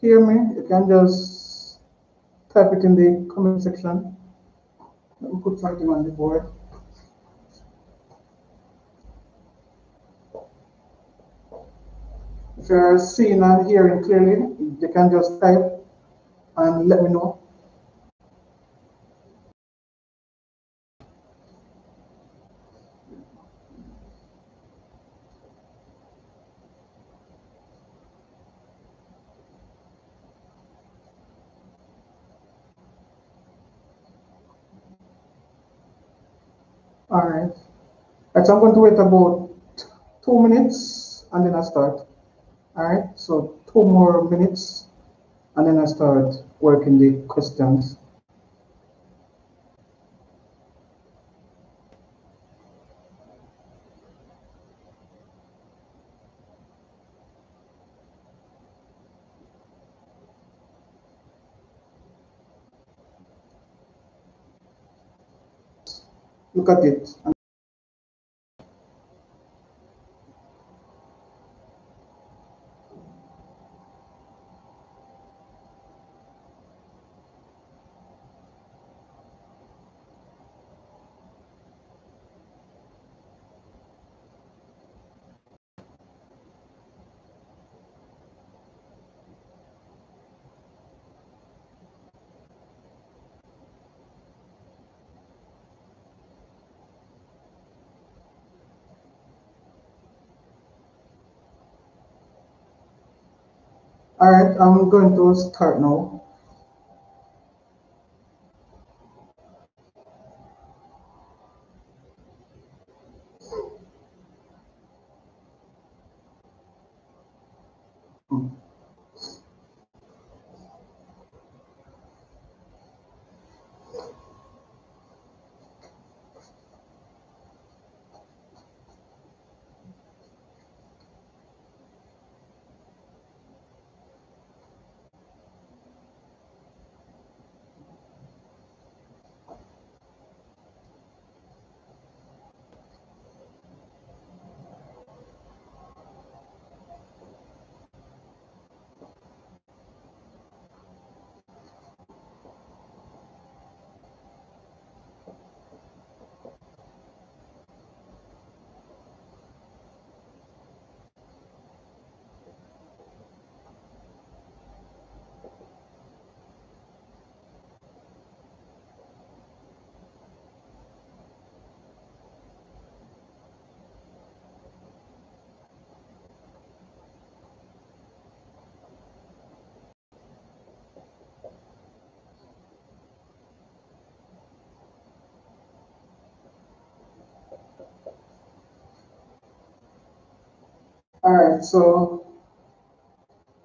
hear me, you can just type it in the comment section. Let me put something on the board. If you're seeing and hearing clearly, you can just type and let me know. All right. So I'm going to wait about two minutes and then I start. All right, so two more minutes and then I start working the questions. Look at it. All right, I'm going to start now. All right, so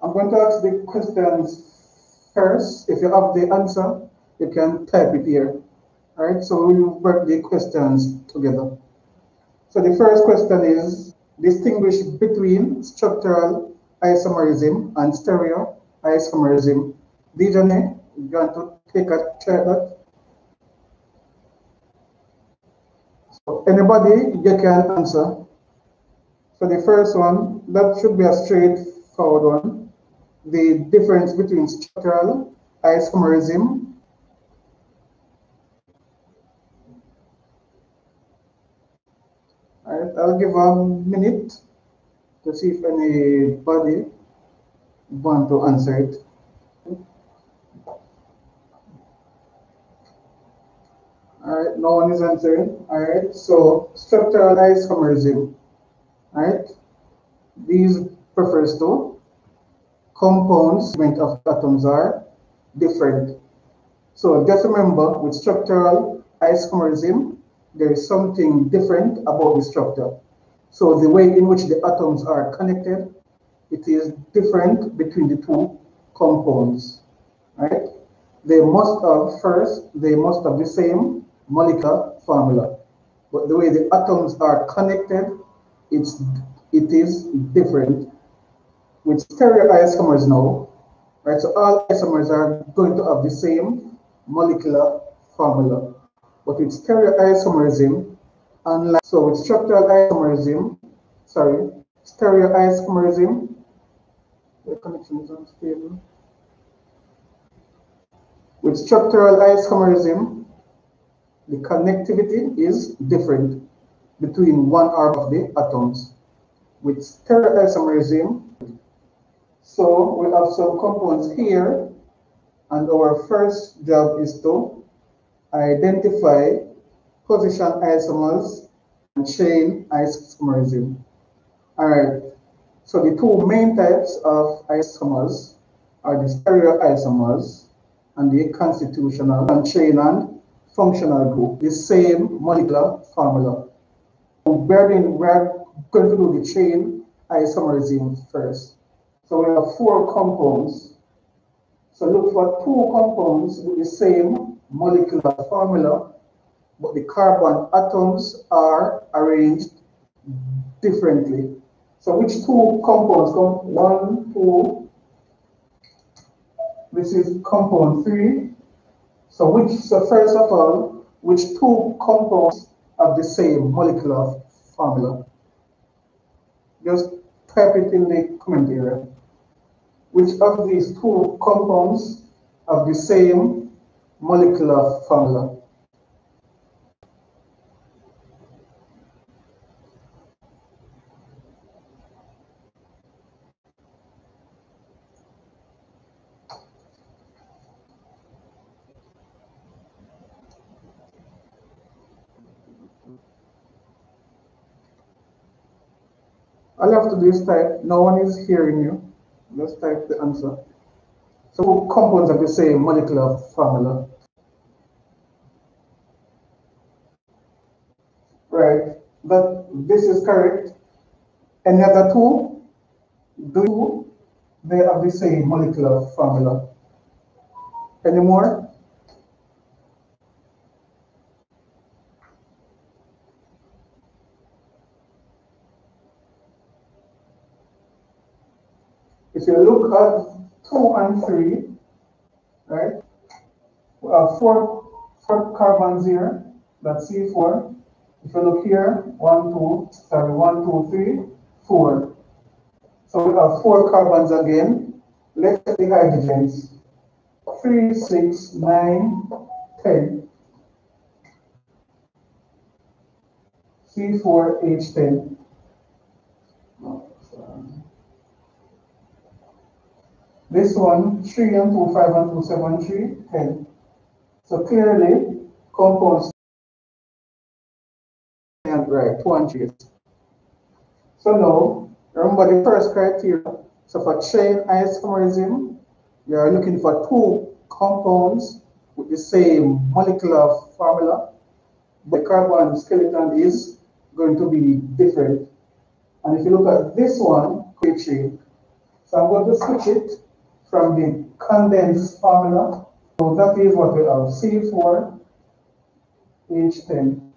I'm going to ask the questions first. If you have the answer, you can type it here. All right, so we'll work the questions together. So the first question is, distinguish between structural isomerism and stereo isomerism. Dijane, you want to take a try that? So anybody, you can answer. So the first one, that should be a straightforward one. The difference between structural isomerism All right, I'll give a minute to see if anybody want to answer it. All right, no one is answering. All right, so structural isomerism. Right? These refers to compounds of atoms are different. So just remember with structural isomerism, there is something different about the structure. So the way in which the atoms are connected, it is different between the two compounds, right? They must have first, they must have the same molecular formula. But the way the atoms are connected it's it is different with stereo isomers now, right? So all isomers are going to have the same molecular formula. But with stereoisomerism, unlike so with structural isomerism, sorry, stereoisomerism, the connection is unstable. With structural isomerism, the connectivity is different between one arm of the atoms. With stereoisomerism, so we have some compounds here, and our first job is to identify position isomers and chain isomerism. All right, so the two main types of isomers are the stereoisomers and the constitutional and chain and functional group, the same molecular formula. We're, we're going to do the chain isomerism first. So we have four compounds. So look for two compounds with the same molecular formula, but the carbon atoms are arranged differently. So which two compounds come? One, two. This is compound three. So which, so first of all, which two compounds have the same molecular formula? Just type it in the comment area. Which of these two compounds have the same molecular formula? All you have to do is type, no one is hearing you. Just type the answer. So compounds have the same molecular formula. Right, but this is correct. Any other two? Do they have the same molecular formula? Any more? If you look at two and three, right, we have four, four carbons here, that's C4. If you look here, one, two, sorry, one, two, three, four. So we have four carbons again. Let's the hydrogens. Three, six, nine, ten. C4H10. This one, 3 and 2, 5 and 2, 7, 3, 10. So clearly, compounds and right, 2 and 3. So now, remember the first criteria. So for chain isomerism, you are looking for two compounds with the same molecular formula. The carbon skeleton is going to be different. And if you look at this one, chain, so I'm going to switch it from the condensed formula. So that is what we have, C4, H10.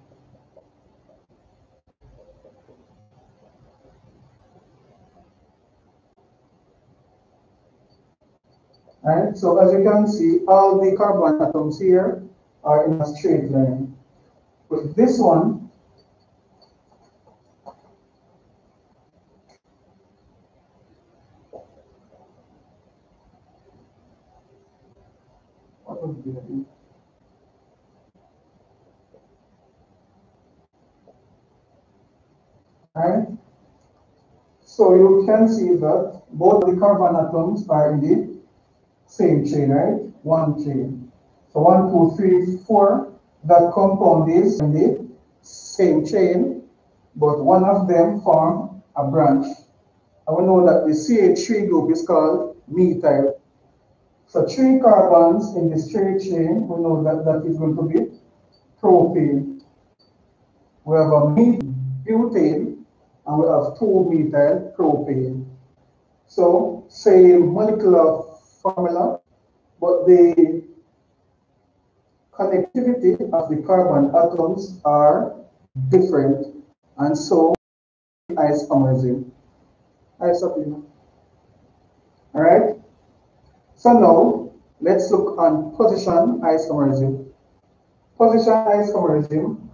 Right, so as you can see, all the carbon atoms here are in a straight line. With this one, Right? So you can see that both the carbon atoms are in the same chain, right? One chain. So one, two, three, four, that compound is in the same chain, but one of them form a branch. And we know that the CH3 group is called methyl. So three carbons in the straight chain, we know that that is going to be propane. We have a methyl butane and we have two methyl propane. So same molecular formula, but the connectivity of the carbon atoms are different, and so isomerism. Isomerism. All right. So now, let's look on position isomerism. Position isomerism,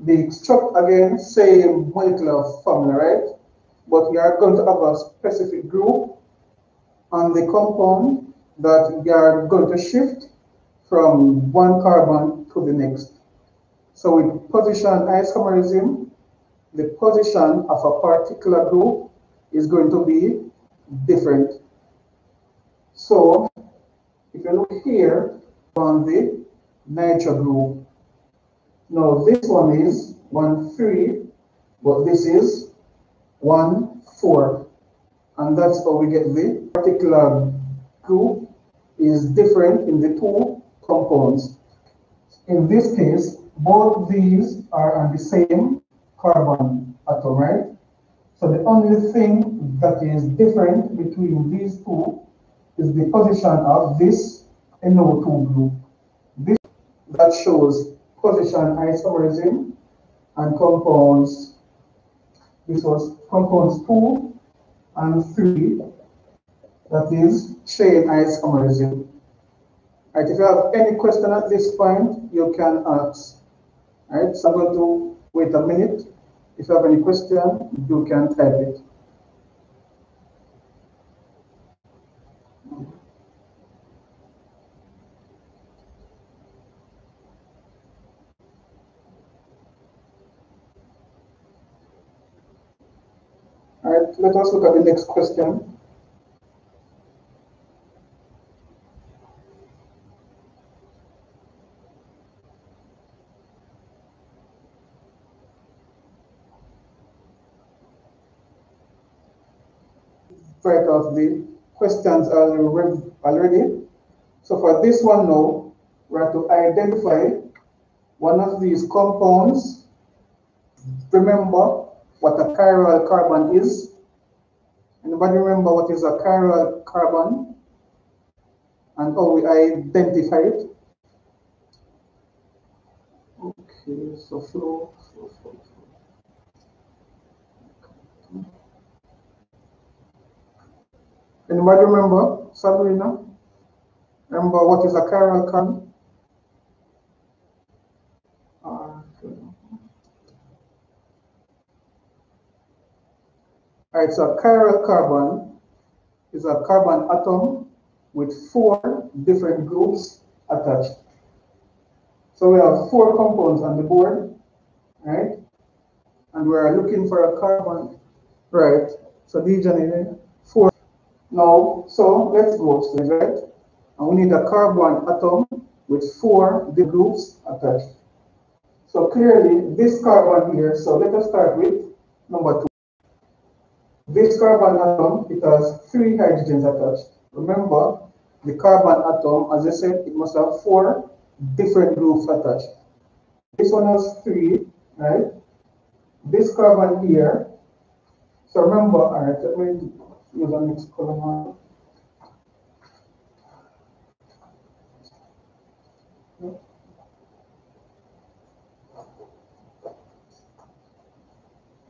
the structure again, same molecular formula, right? But we are going to have a specific group on the compound that we are going to shift from one carbon to the next. So with position isomerism, the position of a particular group is going to be different. So if you look here on the nitrogen group, now this one is 1, 3, but this is 1, 4. And that's how we get the particular group is different in the two compounds. In this case, both these are on the same carbon atom, right? So the only thing that is different between these two is the position of this NO2 group. This that shows position isomerism and compounds. This was compounds 2 and 3, that is chain isomerism. Right, if you have any question at this point, you can ask. Right, so I'm going to wait a minute. If you have any question, you can type it. All right, let us look at the next question. part of the questions are already. So for this one now, we have to identify one of these compounds. Remember what a chiral carbon is. Anybody remember what is a chiral carbon and how we identify it? Okay, so flow, flow, flow. Anybody remember, Sabrina? Remember what is a chiral carbon? Uh, Alright, so a chiral carbon is a carbon atom with four different groups attached. So we have four compounds on the board, right? And we are looking for a carbon, right? So these are four now, so let's go straight, right? And we need a carbon atom with four groups attached. So clearly, this carbon here, so let us start with number two. This carbon atom, it has three hydrogens attached. Remember, the carbon atom, as I said, it must have four different groups attached. This one has three, right? This carbon here, so remember, all right, let me use the next column.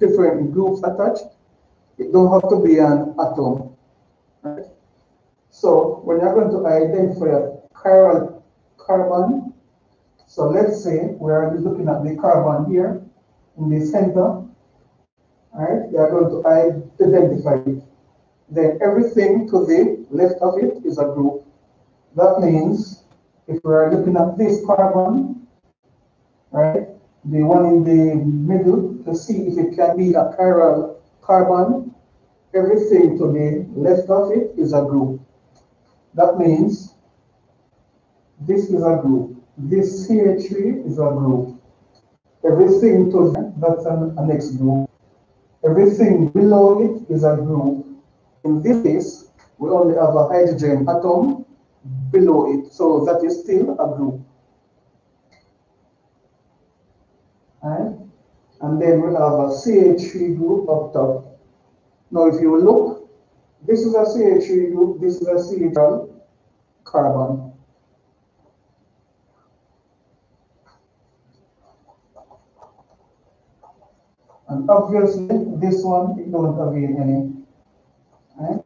Different groups attached. It don't have to be an atom. Right? So when you're going to identify a chiral carbon, so let's say we are looking at the carbon here in the center. Right? We are going to identify it then everything to the left of it is a group. That means if we are looking at this carbon, right, the one in the middle to see if it can be a chiral carbon, everything to the left of it is a group. That means this is a group. This CH3 is a group. Everything to that's an, a next group. Everything below it is a group. In this case, we only have a hydrogen atom below it, so that is still a group. Right? And then we have a CH3 group up top. Now, if you look, this is a CH3 group, this is a CH carbon. And obviously, this one, it don't have any Right?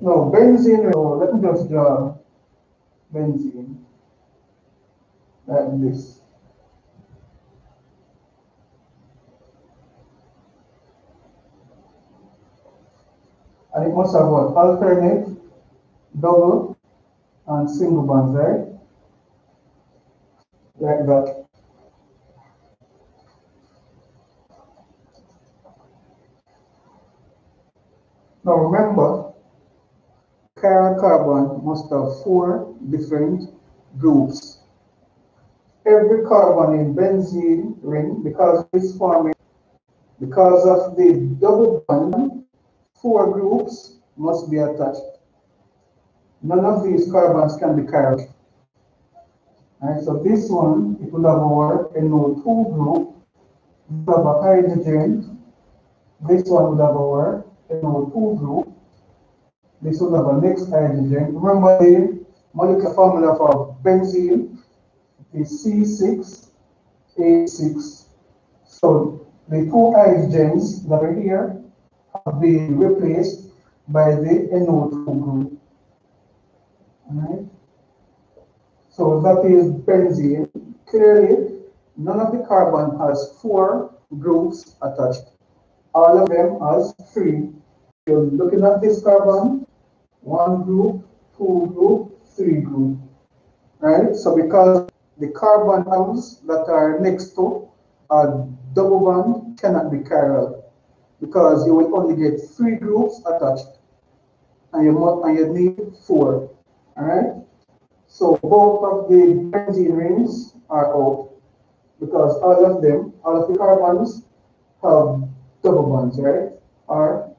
No, benzene, no, let me just draw benzene like this. And it must have what? Alternate, double, and single bonds, right? Like that. Now remember, chiral carbon must have four different groups. Every carbon in benzene ring, because it's forming, because of the double bond, four groups must be attached. None of these carbons can be chiral. Right, so this one, it will have our NO2 group, will have a hydrogen. This one will have our NO2 group. This will have a next hydrogen. Remember the molecular formula for benzene is C6H6. So the two hydrogens that are here been replaced by the NO2 group. Alright. So that is benzene. Clearly, none of the carbon has four groups attached. All of them has three. You're looking at this carbon, one group, two group, three group. Right? So because the carbon atoms that are next to a double bond cannot be chiral because you will only get three groups attached and you, and you need four. All right? So both of the benzene rings are out because all of them, all of the carbons have double bonds, right? Or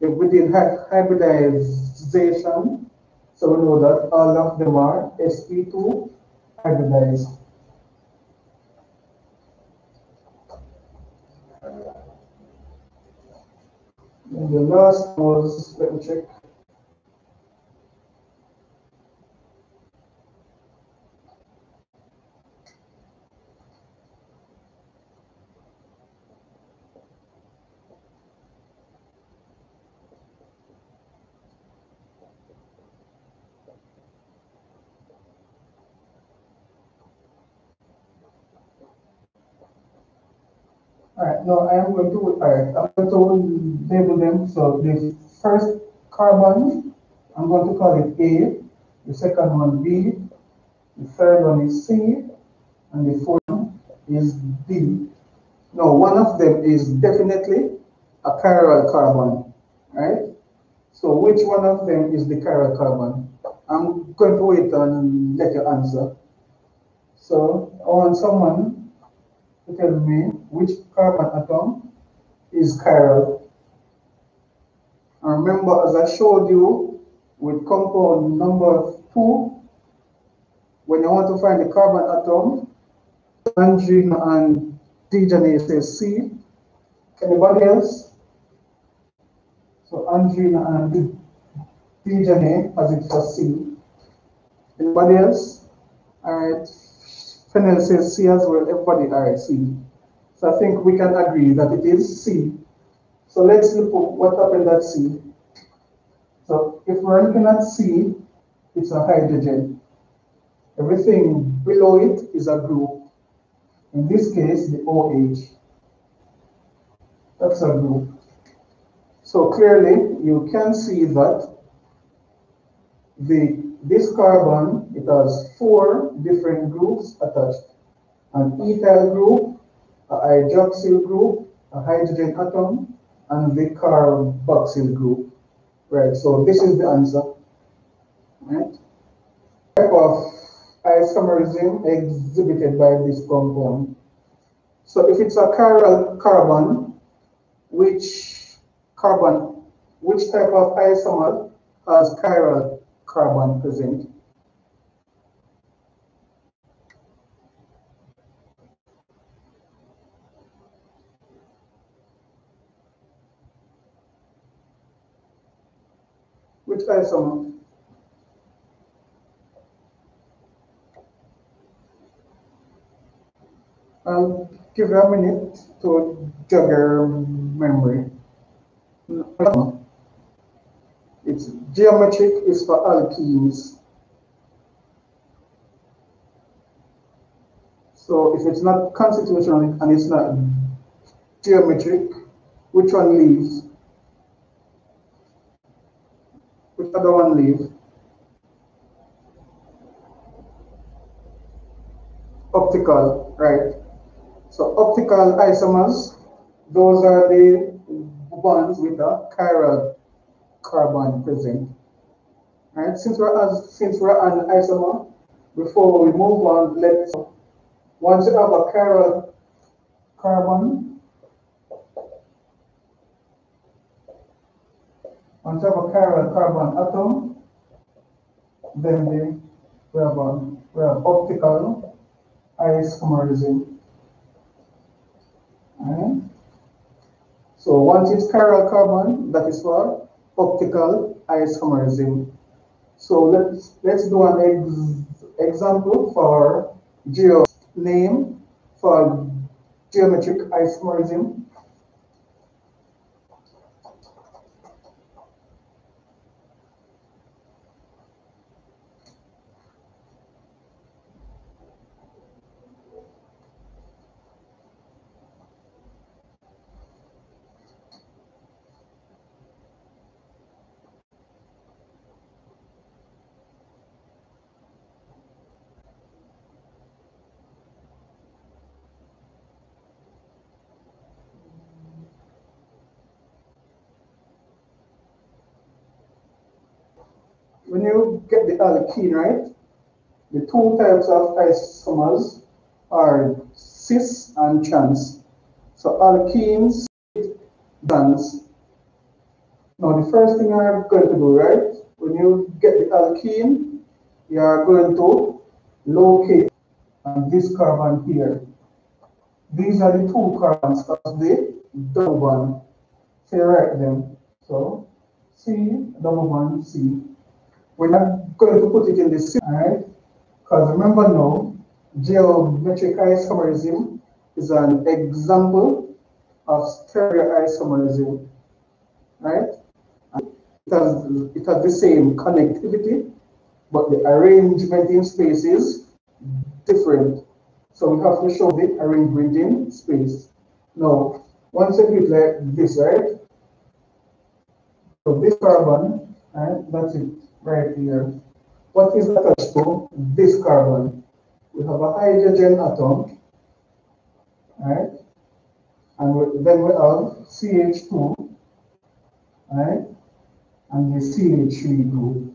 if we did hybridization, so we know that all of them are sp2 hybridized. And the last was, let me check. Alright, no, I am going to, alright, I'm going to label them. So the first carbon, I'm going to call it A, the second one B, the third one is C, and the fourth one is D. No, one of them is definitely a chiral carbon, right? So which one of them is the chiral carbon? I'm going to wait and let you answer. So I want someone to tell me which carbon atom is chiral. And remember, as I showed you with compound number two, when you want to find the carbon atom, androgen and degenase says C. Anybody else? So androgen and degenase as it for C. Anybody else? All right. Fennel says C as well, everybody are C. So I think we can agree that it is C. So let's look at what happened at C. So if we're looking at C, it's a hydrogen. Everything below it is a group. In this case, the OH. That's a group. So clearly, you can see that the this carbon, it has four different groups attached. An ethyl group, a hydroxyl group, a hydrogen atom, and the carboxyl group. Right, so this is the answer. Right? Type of isomerism exhibited by this compound. So if it's a chiral carbon, which carbon, which type of isomer has chiral carbon present. I'll um, give a minute to jog your memory. It's geometric is for alkenes. So if it's not constitutional and it's not geometric, which one leaves? Other one leave. Optical, right? So optical isomers, those are the bonds with a chiral carbon present. Right? Since we're as since we're an isomer, before we move on, let's once you have a chiral carbon, once top of carbon atom, then we, have a we have optical isomerism. So once it's chiral carbon, that is for optical isomerism. So let's let's do an ex example for geo name for geometric isomerism. when you get the alkene right, the two types of isomers are cis and trans. So alkenes, trans. Now the first thing I'm going to do, right, when you get the alkene, you are going to locate this carbon here. These are the two carbons because they double bond. So write them. So C double bond C. We're not going to put it in the system, right? Because remember now, geometric isomerism is an example of stereoisomerism, right? It has, it has the same connectivity, but the arrangement in space is different. So we have to show the arrangement in space. Now, once you do like this, right? So this carbon, right, that's it right here. What is attached to this carbon? We have a hydrogen atom, right? And we, then we have CH2, right? And the CH3 group.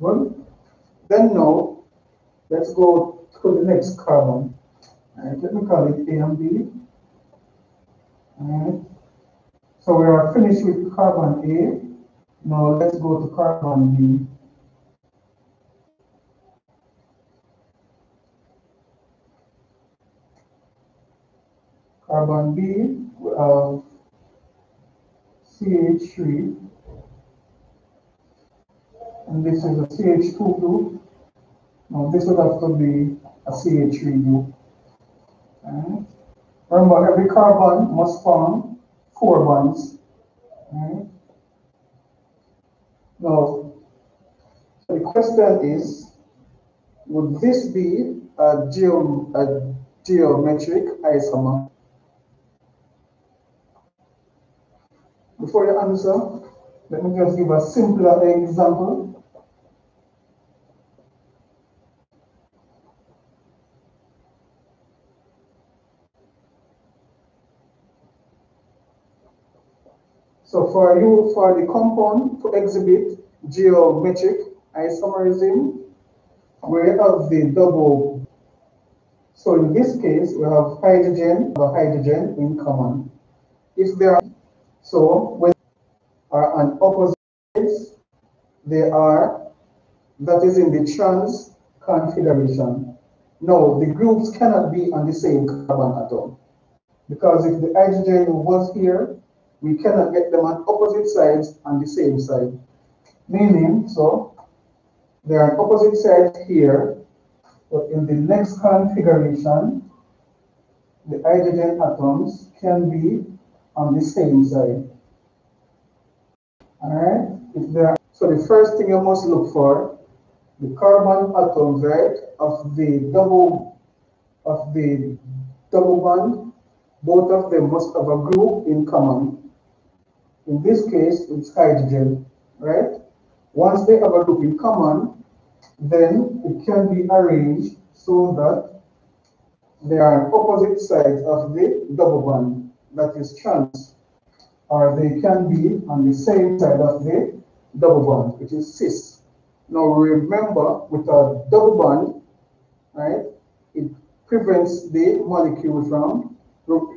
Well, then now, let's go to the next carbon. Right, let me call it A and B. Right. So we are finished with carbon A. Now let's go to carbon B. Carbon B, we have CH3. And this is a CH2 group. Now this would have to be a CH3 group. Okay. Remember, every carbon must form four bonds. Right? Now, so the question is, would this be a, geo, a geometric isomer? Before you answer, let me just give a simpler example. So for you, for the compound to exhibit geometric isomerism, we have the double. So in this case, we have hydrogen, a hydrogen in common. If they are, so when are an opposite, they are, that is in the trans configuration. No, the groups cannot be on the same carbon atom. Because if the hydrogen was here, we cannot get them on opposite sides on the same side. Meaning, so they are opposite sides here, but in the next configuration, the hydrogen atoms can be on the same side. All right, if there are, so the first thing you must look for the carbon atoms, right, of the double of the double bond both of them must have a group in common. In this case, it's hydrogen, right? Once they have a group in common, then it can be arranged so that they are on opposite sides of the double bond, that is trans, or they can be on the same side of the double bond, which is cis. Now remember, with a double bond, right, it prevents the molecule from,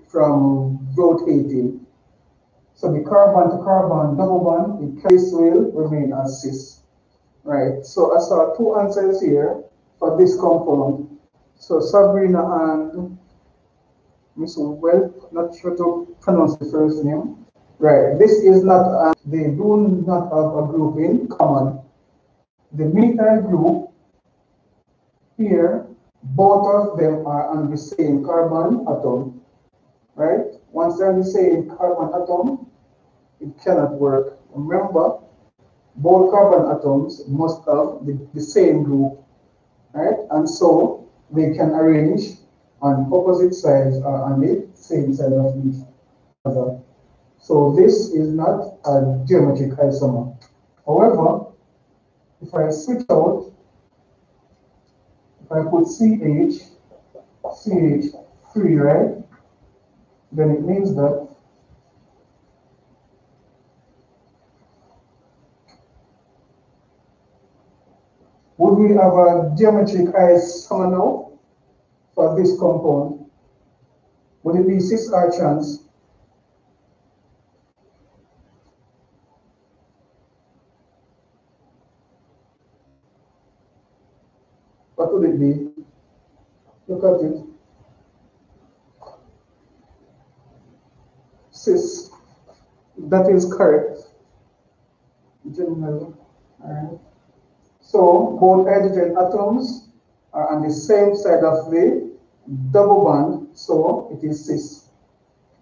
from rotating. So the carbon to carbon double bond, the case will remain as cis. Right, so I saw two answers here for this compound. So Sabrina and Miss Well, not sure to pronounce the first name. Right, this is not, uh, they do not have a group in common. The methyl group here, both of them are on the same carbon atom, right? Once they're on the same carbon atom, it cannot work. Remember, both carbon atoms must have the, the same group, right? And so they can arrange on opposite sides or on the same side of each other. So this is not a geometric isomer. However, if I switch out, if I put CH, CH3, right, then it means that would we have a geometric isomer now for this compound? Would it be cis or trans? What would it be? Look at it. Cis. That is correct. Generally. Alright. So both hydrogen atoms are on the same side of the double bond, so it is cis.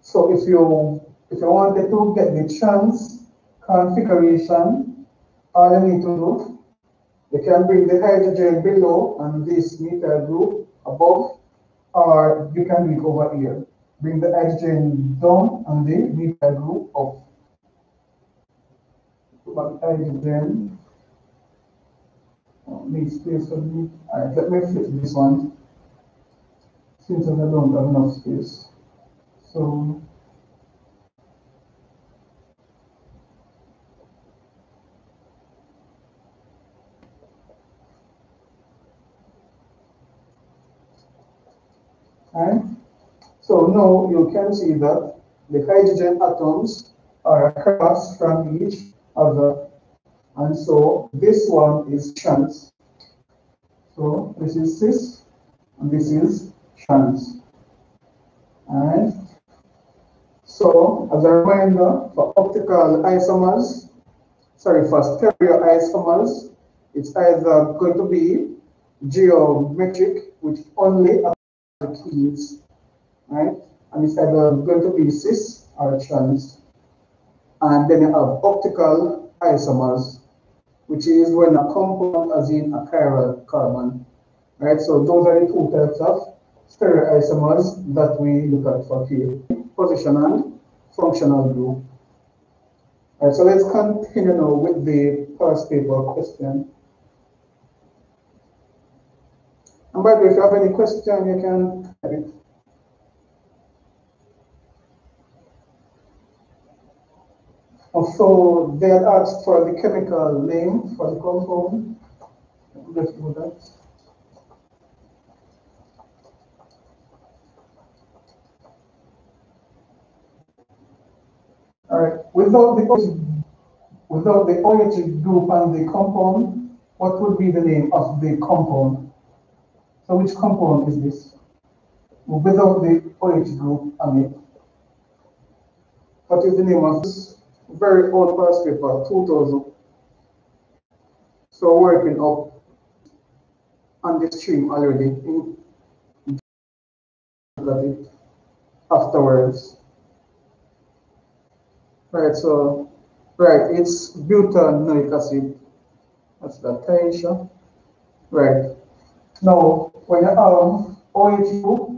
So if you if you wanted to get the trans configuration, all you need to do you can bring the hydrogen below and this methyl group above, or you can it over here. Bring the hydrogen down and the methyl group up. But hydrogen needs space for me. Alright, let me flip this one since I don't have enough space. So Right? So now you can see that the hydrogen atoms are across from each other. And so this one is trans. So this is cis, and this is trans. Alright. So as a reminder, for optical isomers, sorry, for stereo isomers, it's either going to be geometric, which only keys, right? And it's either going to be cis or trans. And then you have optical isomers, which is when a compound has in a chiral carbon, right? So those are the two types of stereoisomers that we look at for here, position and functional group. All right, so let's continue now with the first paper question. And by the way, if you have any question, you can Also, they had asked for the chemical name for the compound. Let's do that. All right. Without the without the OH group and the compound, what would be the name of the compound? So which compound is this? Without the OH group on it. What is the name of this very old first paper, 2000? So working up on the stream already in afterwards. Right, so right, it's butanoic acid. That's that Taisha. Right. Now, when you um, have OH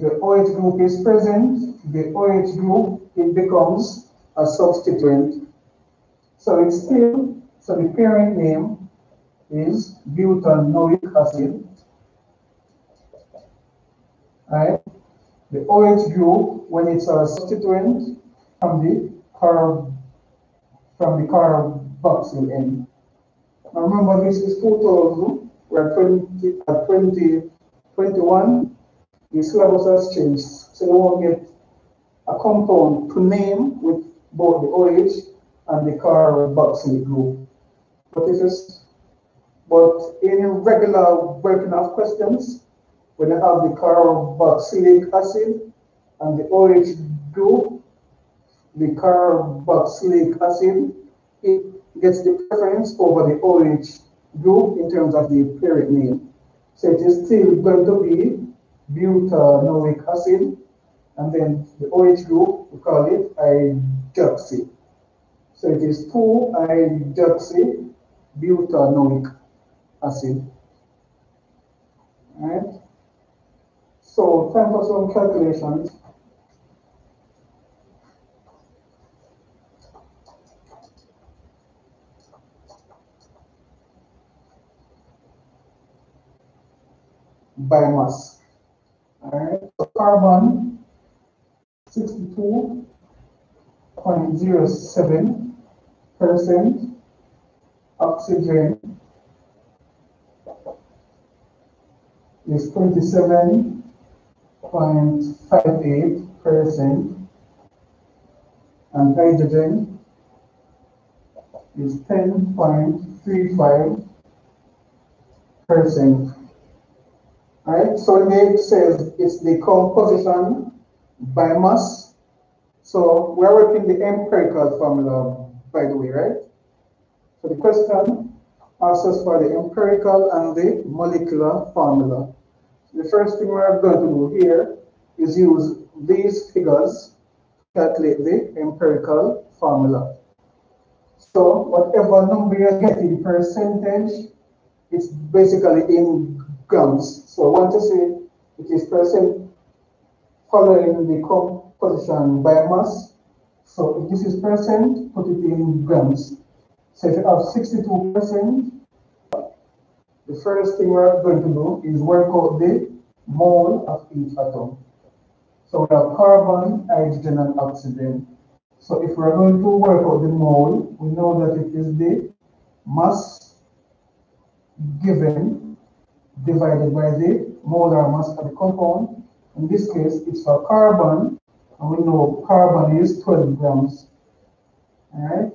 group, OH group is present, the OH group, it becomes a substituent. So it's still, so the parent name is butanoic acid. Right? The OH group, when it's a substituent from the carb from the carboxyl end. Now remember this is 2000, we're 20 uh, at 2021, the syllabus has changed. So you won't get a compound to name with both the OH and the carboxyl group. But this is but in regular working of questions, when you have the carboxylic acid and the OH group, the carboxylic acid, it gets the preference over the OH group in terms of the parent name. So it is still going to be butanoic uh, acid, and then the OH group, we call it hydroxy. So it is 2-hydroxy butanoic uh, acid. All right? So time for some calculations. by so carbon 62.07 percent, oxygen is 27.58 percent, and hydrogen is 10.35 percent right? So it says it's the composition by mass. So we're working the empirical formula, by the way, right? So the question asks us for the empirical and the molecular formula. The first thing we're going to do here is use these figures to calculate the empirical formula. So whatever number you're getting percentage, it's basically in grams. So want to say it is percent following the composition by mass. So if this is percent, put it in grams. So if you have 62%, the first thing we're going to do is work out the mole of each atom. So we have carbon, hydrogen, and oxygen. So if we're going to work out the mole, we know that it is the mass given divided by the molar mass of the compound. In this case, it's for carbon, and we know carbon is 12 grams. All right?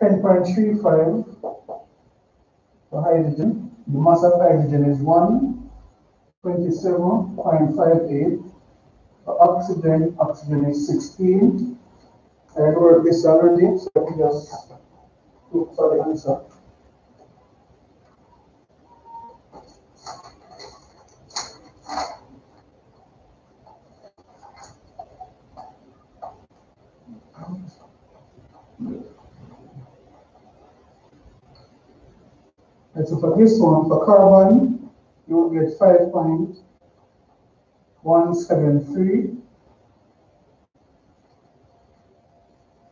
10.35 for hydrogen. The mass of hydrogen is 127.58. For oxygen, oxygen is 16. I wrote this already, so me just look for the answer. And so for this one, for carbon, you will get 5.173.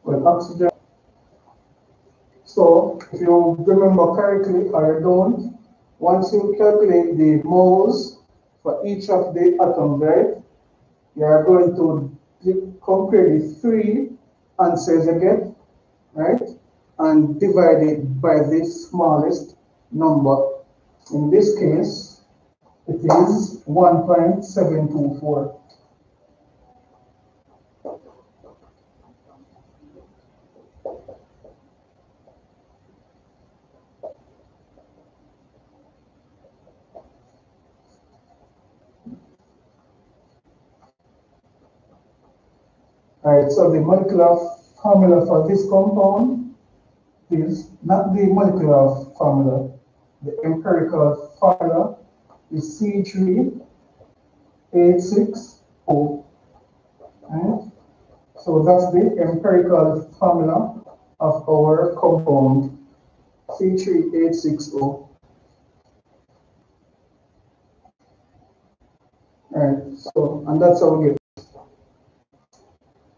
With oxygen. So if you remember correctly or you don't, once you calculate the moles for each of the atoms, right, you are going to compare the three answers again, right, and divide it by the smallest number. In this case, it is 1.724. All right, so the molecular formula for this compound is not the molecular formula, the empirical formula is C3H6O. Right? So that's the empirical formula of our compound C3H6O. Alright, so, and that's how we get.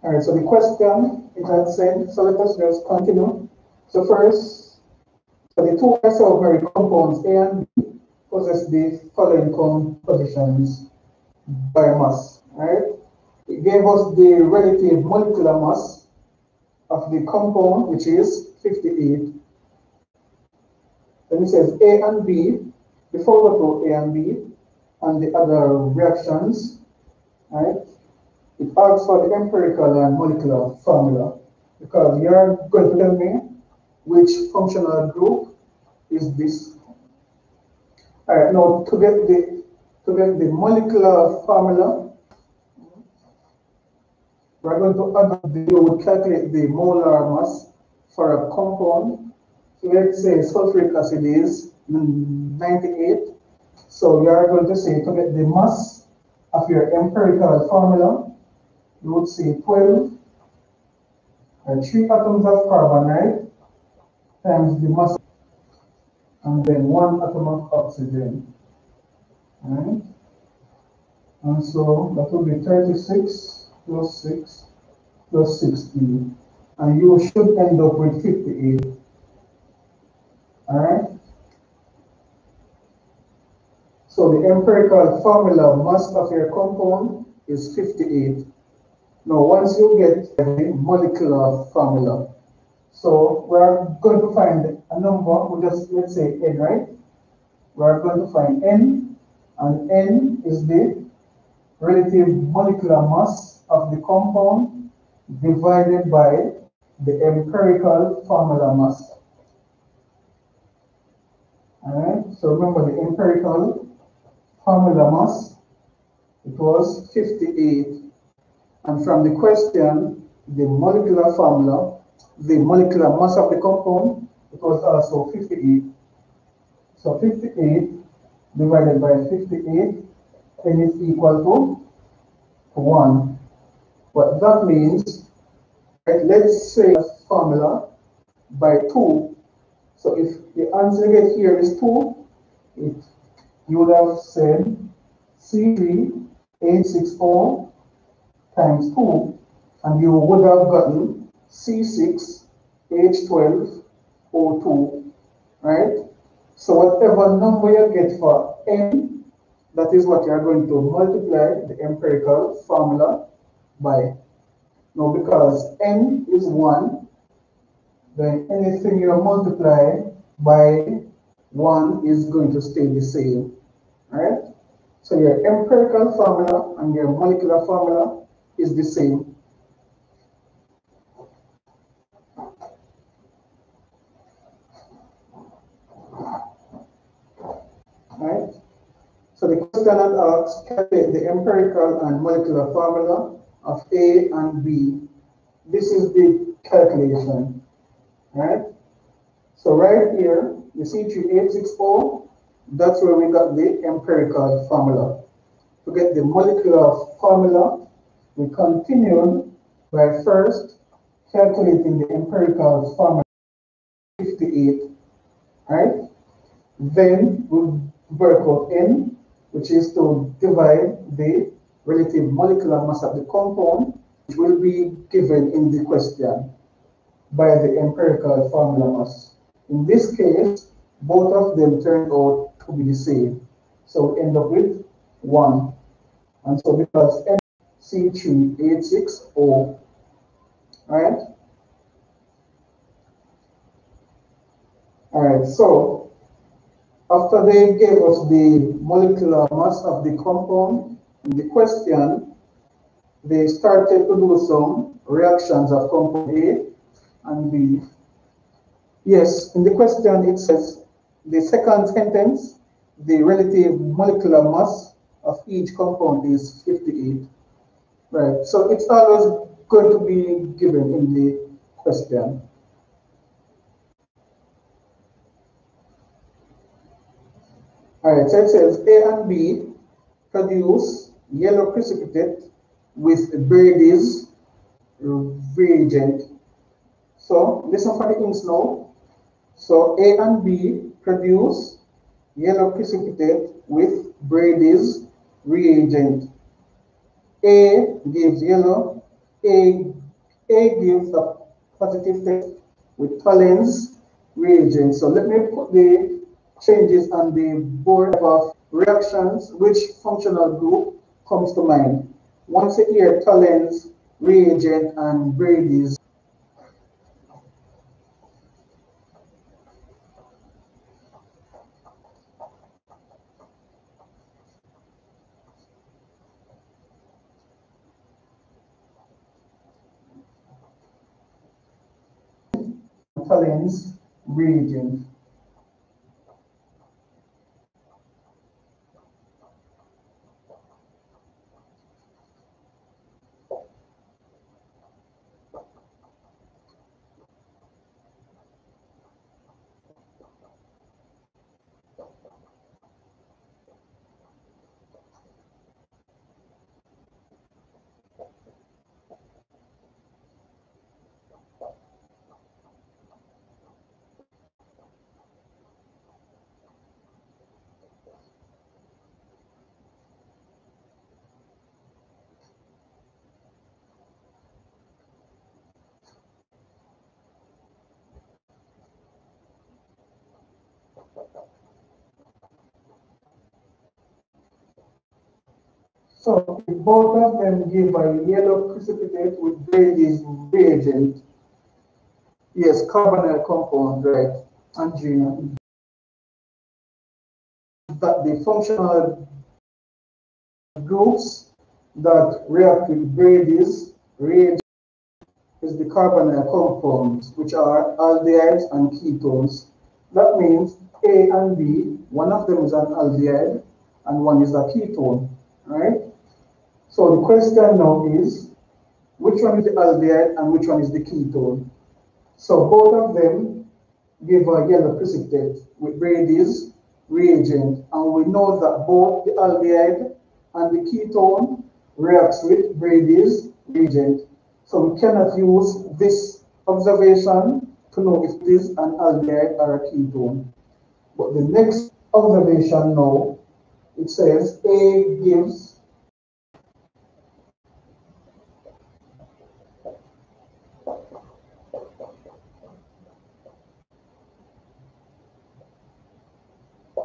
Alright, so the question it has said, so let us just continue. So first, so the two isomeric compounds A and B possess the following compositions by mass, right? It gave us the relative molecular mass of the compound, which is 58. Then it says A and B, before we go to A and B, and the other reactions, right? It asks for the empirical and molecular formula because you're going to tell me which functional group is this. All right, now to get the to get the molecular formula, we're going to add the, we calculate the molar mass for a compound. So let's say sulfuric acid is 98 so we are going to say to get the mass of your empirical formula, you would say 12 and 3 atoms of carbon, right? Times the mass, and then 1 atom of oxygen. Right? And so that will be 36 plus 6 plus 16. And you should end up with 58. All right? So the empirical formula mass of your compound is 58. Now, once you get the molecular formula, so we're going to find a number, we just, let's say n, right? We're going to find n, and n is the relative molecular mass of the compound divided by the empirical formula mass. All right, so remember the empirical formula mass, it was 58. And from the question, the molecular formula, the molecular mass of the compound, it was also 58. So 58 divided by 58, and is equal to 1. What that means, let's say a formula by 2. So if the answer get here is 2, it you would have said C3H6O times 2, and you would have gotten C6H12O2, right? So whatever number you get for n, that is what you're going to multiply the empirical formula by. Now, because n is 1, then anything you multiply by 1 is going to stay the same. Right? So your empirical formula and your molecular formula is the same. Right? The question calculate the empirical and molecular formula of A and B. This is the calculation, right? So right here, you see C3H6O, that's where we got the empirical formula. To get the molecular formula, we continue by first calculating the empirical formula 58, right? Then we work out N, which is to divide the relative molecular mass of the compound, which will be given in the question by the empirical formula mass. In this case, both of them turned out to be the same. So we end up with 1. And so because C3H6O, right? All right, so after they gave us the molecular mass of the compound in the question, they started to do some reactions of compound A and B Yes, in the question it says the second sentence, the relative molecular mass of each compound is 58. Right, so it's always going to be given in the question. All right, so it says A and B produce yellow precipitate with Brady's reagent. So listen for the hints now. So A and B produce yellow precipitate with Brady's reagent. A gives yellow, A, A gives a positive test with Tollens reagent. So let me put the changes on the board of reactions, which functional group comes to mind. Once a year, Tollens reagent and Brady's Tollens reagent. So if both of them give a yellow precipitate with Brady's reagent, yes, carbonyl compound, right, and Andrea, that the functional groups that react with Brady's reagent is the carbonyl compounds, which are aldehydes and ketones. That means A and B, one of them is an aldehyde and one is a ketone, right? So the question now is, which one is the aldehyde and which one is the ketone? So both of them give a yellow precipitate with Brady's reagent, and we know that both the aldehyde and the ketone reacts with Brady's reagent. So we cannot use this observation to know if it is an aldehyde or a ketone. But the next observation now, it says A gives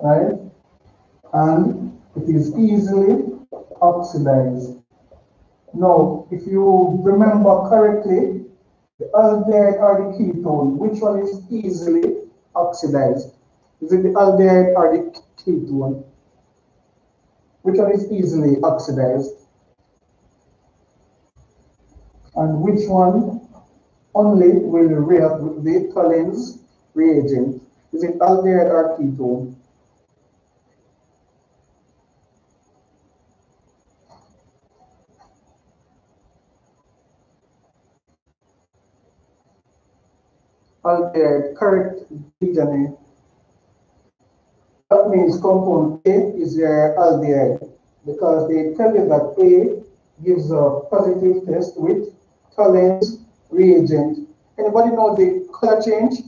right? And it is easily oxidized. Now, if you remember correctly, the aldehyde or the ketone, which one is easily oxidized? Is it the aldehyde or the ketone? Which one is easily oxidized? And which one only will react with the Tollens reagent? Is it aldehyde or ketone? aldehyde correct DNA. That means compound A is your aldehyde because they tell you that A gives a positive test with Tollens reagent. Anybody know the color change?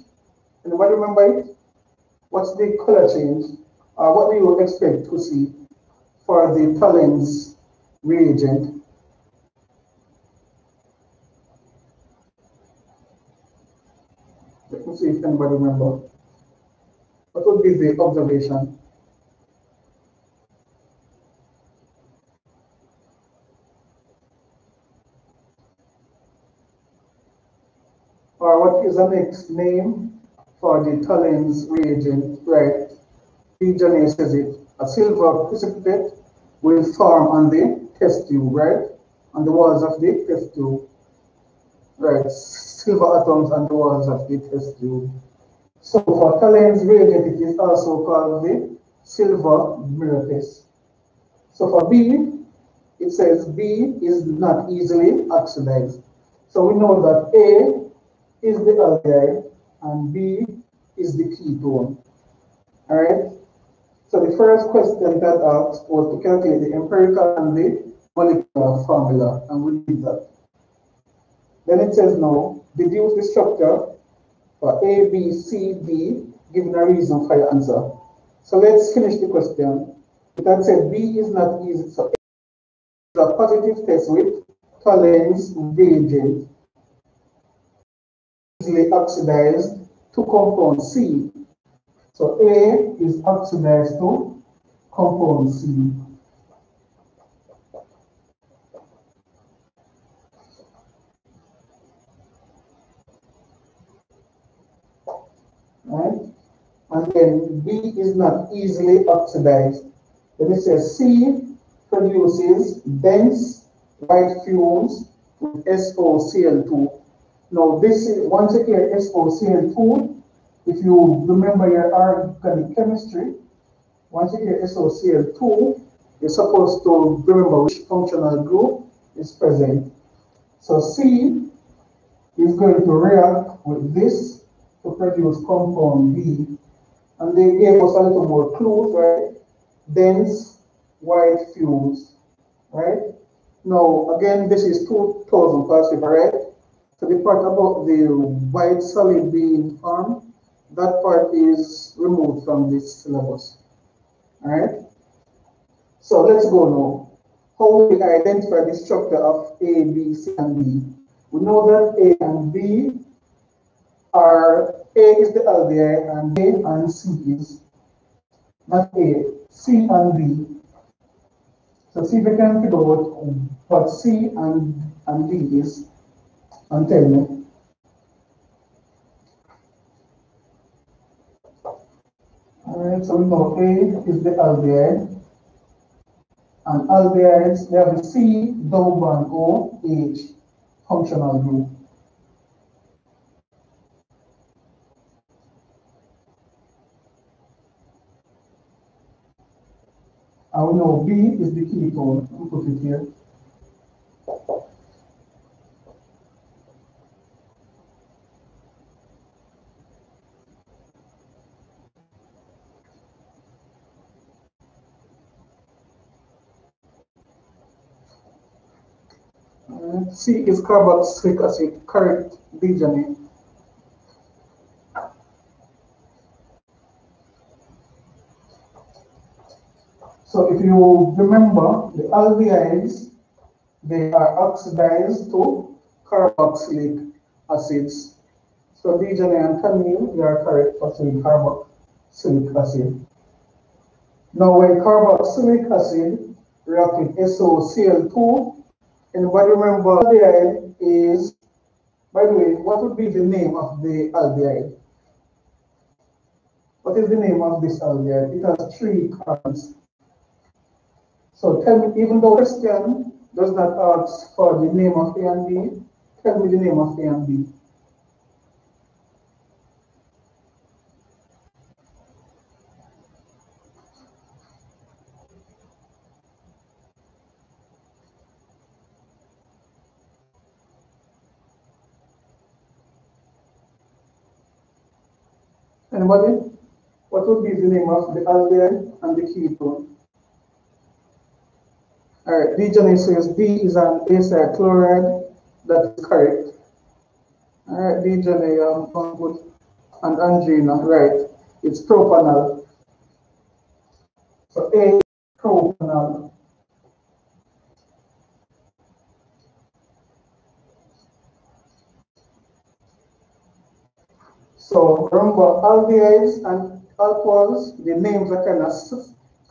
Anybody remember it? What's the color change? Uh, what do you expect to see for the Tollens reagent? Let me see if anybody remember. What would be the observation? Or what is the next name for the Tollens reagent? Right. P. says it. A silver precipitate will form on the test tube, right? On the walls of the test tube. Right silver atoms on the walls of the test tube. So for Tollens reagent, it is also called the silver mirror test. So for B, it says B is not easily oxidized. So we know that A is the aldehyde and B is the ketone. All right. So the first question that asked was to calculate the empirical and the molecular formula, and we did that. Then it says now, deduce the structure for A, B, C, D, given a reason for your answer. So let's finish the question. it had said B is not easy. So it's a positive test with Tollens reagent easily oxidized to compound C. So A is oxidized to compound C. Right? And then B is not easily oxidized. Then it says C produces dense white fumes with SOCl2 now, this is, once again, SOCl2, if you remember your organic chemistry, once you get SOCl2, you're supposed to remember which functional group is present. So C is going to react with this to produce compound B. And they gave us a little more clues, right? Dense white fumes, right? Now, again, this is 2000 passive, right? So the part about the white solid being formed, that part is removed from this syllabus. All right? So let's go now. How we identify the structure of A, B, C, and D? We know that A and B are, A is the alveoli and A and C is not A, C and B. So C can figure out what C and, and D is me. Alright, so we know A is the alveoli. And alveols, we have C, double bond O, H, functional group. And we know B is the key ketone. We put it here. C is carboxylic acid, correct Benjamin. So if you remember, the aldehydes, they are oxidized to carboxylic acids. So Benjamin and Camille, you are correct for saying carboxylic acid. Now when carboxylic acid react with SOCl2, Anybody remember aldehyde is, by the way, what would be the name of the aldehyde? What is the name of this aldehyde? It has three carbons. So tell me, even though question does not ask for the name of A and B, tell me the name of A and B. Anybody? What would be the name of the aldehyde and the ketone? All right, D says D is an acyl chloride. That is correct. All right, D um, and Andrina, right. It's propanal. So A, propanal. So remember, aldehydes and alcohols, the names are kind of,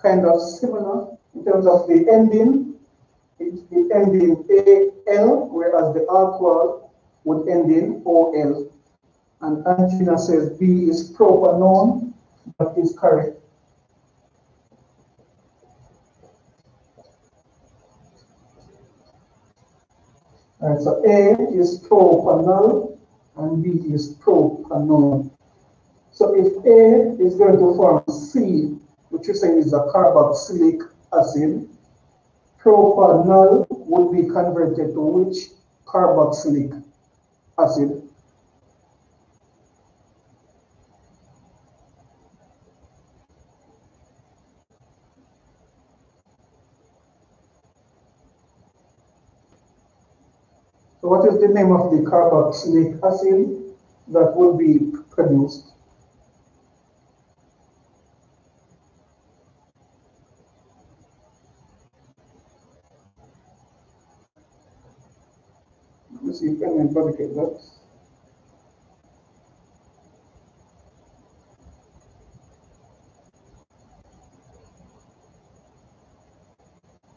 kind of similar in terms of the ending. It, it ends in AL, whereas the alcohol would end in OL. And Angina says B is propanone, but is correct. Right, so A is propanal, and B is propanol. So if A is going to form C, which you say is a carboxylic acid, propanal would be converted to which carboxylic acid? So what is the name of the carboxylic acid that will be produced? Anyone fabricate that.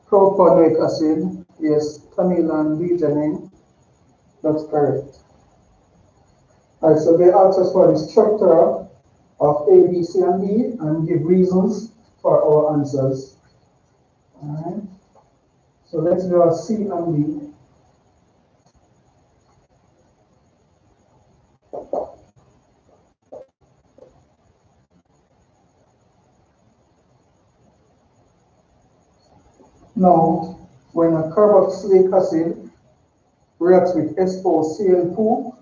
Propanoic acid, yes, tanyl and that's correct. Alright, so they ask us for the structure of A, B, C, and D and give reasons for our answers. Alright, so let's draw C and D. Now, when a carboxylic acid reacts with SOCl2,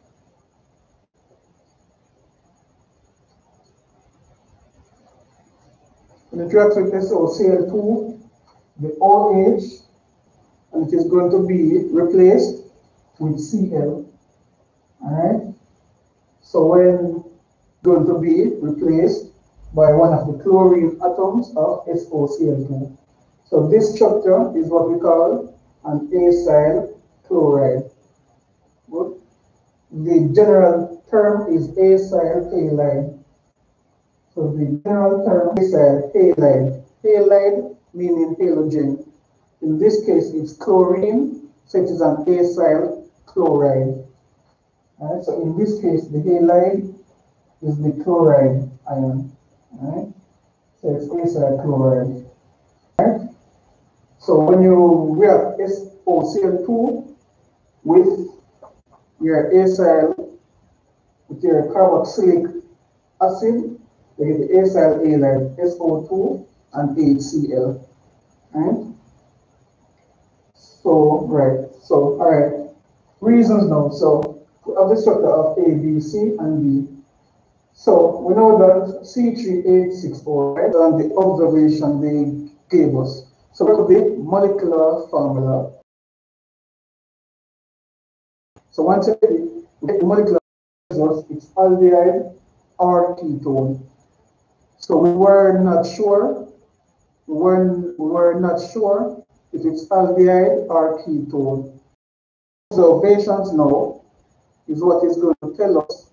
when it reacts with SOCl2, the OH, and it is going to be replaced with Cl. Alright? So when going to be replaced by one of the chlorine atoms of SOCl2. So this structure is what we call an acyl chloride. The general term is acyl halide. So the general term is acyl halide. Halide meaning halogen. In this case, it's chlorine, so it is an acyl chloride. So in this case, the halide is the chloride ion. So it's acyl chloride. So when you react SOCl2 with your acyl, with your carboxylic acid, you get the acyl halide, SO2 and HCl. Right? So, right. So, all right. Reasons now. So, of the structure of A, B, C, and D. So, we know that C3H6O, right, and the observation they gave us. So look at the molecular formula. So once again, the molecular results, it's aldehyde or ketone. So we were not sure, were, we were not sure if it's aldehyde or ketone. Observations now is what is going to tell us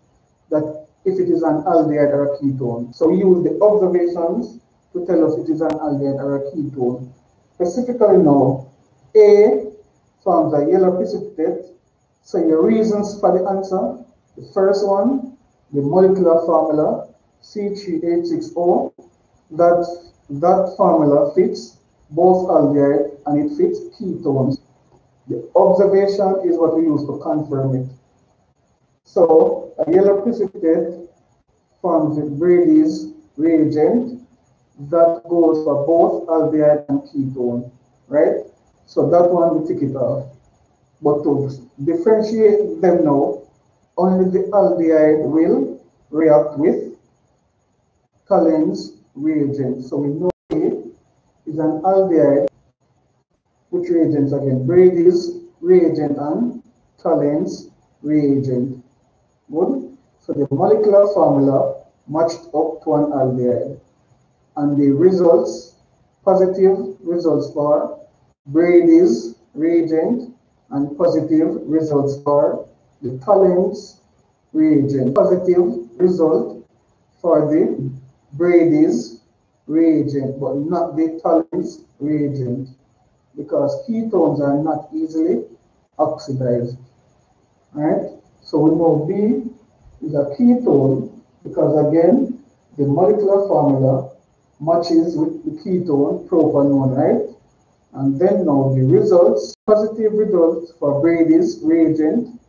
that if it is an aldehyde or a ketone. So we use the observations to tell us it is an aldehyde or a ketone. Specifically now, A forms a yellow precipitate. So your reasons for the answer, the first one, the molecular formula, C3H6O, that, that formula fits both aldehyde and it fits ketones. The observation is what we use to confirm it. So a yellow precipitate forms with Brady's reagent that goes for both aldehyde and ketone, right? So that one we take it off. But to differentiate them now, only the aldehyde will react with Tollens reagent. So we know A is an aldehyde, which reagents again? Brady's reagent and Tollens reagent. Good. So the molecular formula matched up to an aldehyde and the results, positive results for Brady's reagent and positive results for the Tollens reagent. Positive result for the Brady's reagent, but not the Tollens reagent, because ketones are not easily oxidized. Right? So we know B is a ketone because again, the molecular formula matches with the ketone propanone, right? And then now the results, positive results for Brady's reagent,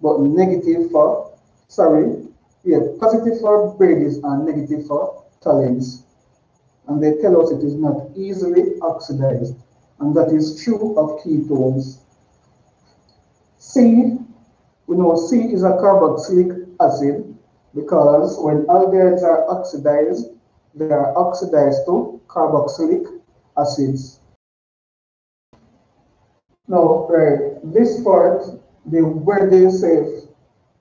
but negative for, sorry, yeah, positive for Brady's and negative for Tollens. And they tell us it is not easily oxidized. And that is true of ketones. C, we know C is a carboxylic acid because when aldehydes are oxidized, they are oxidized to carboxylic acids. Now, right, this part, the where they safe.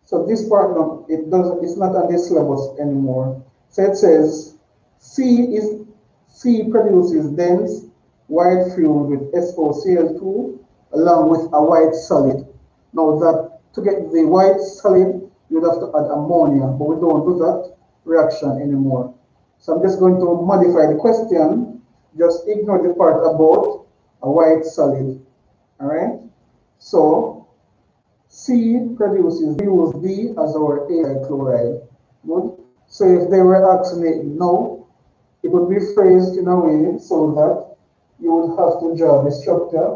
So this part, no, it doesn't, it's not on this syllabus anymore. So it says C is C produces dense white fluid with SOCl2 along with a white solid. Now that to get the white solid, you'd have to add ammonia, but we don't do that reaction anymore. So I'm just going to modify the question. Just ignore the part about a white solid. All right. So C produces, we use D as our acyl chloride. Good. So if they were it no, it would be phrased in a way so that you would have to draw the structure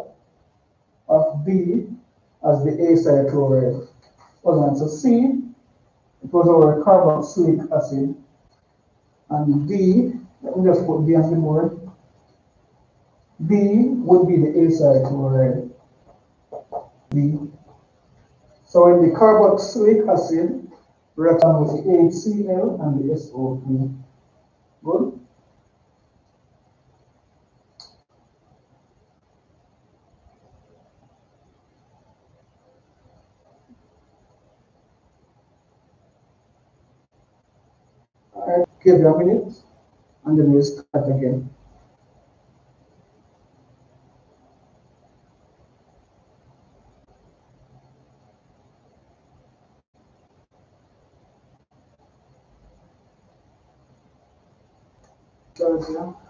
of D as the acyl chloride. Hold on, so C, it was our carboxylic acid, and D, let me just put D on the. B would be the acyl chloride. B. So in the carboxylic acid, reaction with the HCl and the SO2. Good? Give a minute and then we'll start again. Georgia.